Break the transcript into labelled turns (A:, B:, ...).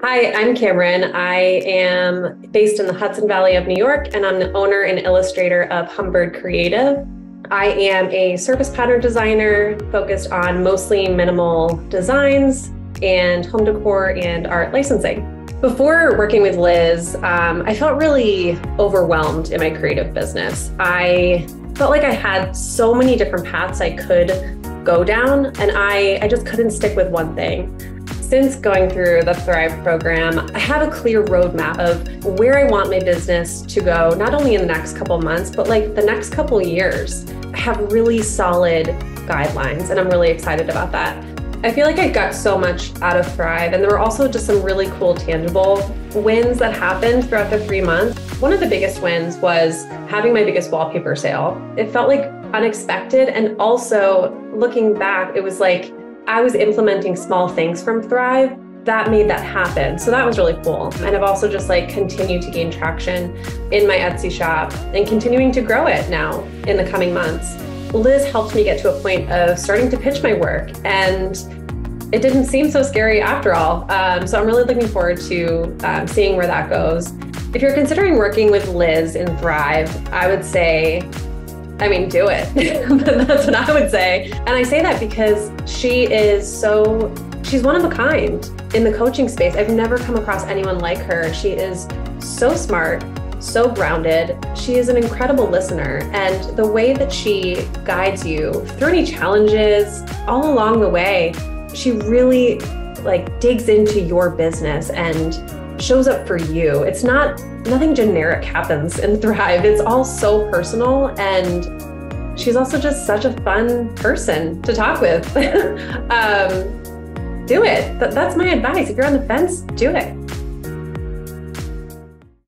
A: Hi, I'm Cameron. I am based in the Hudson Valley of New York, and I'm the owner and illustrator of Hummbird Creative. I am a surface pattern designer focused on mostly minimal designs and home decor and art licensing. Before working with Liz, um, I felt really overwhelmed in my creative business. I felt like I had so many different paths I could go down, and I, I just couldn't stick with one thing. Since going through the Thrive program, I have a clear roadmap of where I want my business to go, not only in the next couple months, but like the next couple years. I have really solid guidelines, and I'm really excited about that. I feel like I got so much out of Thrive, and there were also just some really cool, tangible wins that happened throughout the three months. One of the biggest wins was having my biggest wallpaper sale. It felt like unexpected, and also looking back, it was like I was implementing small things from Thrive that made that happen. So that was really cool. And I've also just like continued to gain traction in my Etsy shop and continuing to grow it now in the coming months. Liz helped me get to a point of starting to pitch my work and it didn't seem so scary after all. Um, so I'm really looking forward to um, seeing where that goes. If you're considering working with Liz in Thrive, I would say I mean, do it. That's what I would say. And I say that because she is so, she's one of a kind in the coaching space. I've never come across anyone like her. She is so smart, so grounded. She is an incredible listener. And the way that she guides you through any challenges all along the way, she really like digs into your business and shows up for you. It's not nothing generic happens in Thrive. It's all so personal and she's also just such a fun person to talk with. um, do it. that's my advice. If you're on the fence, do it.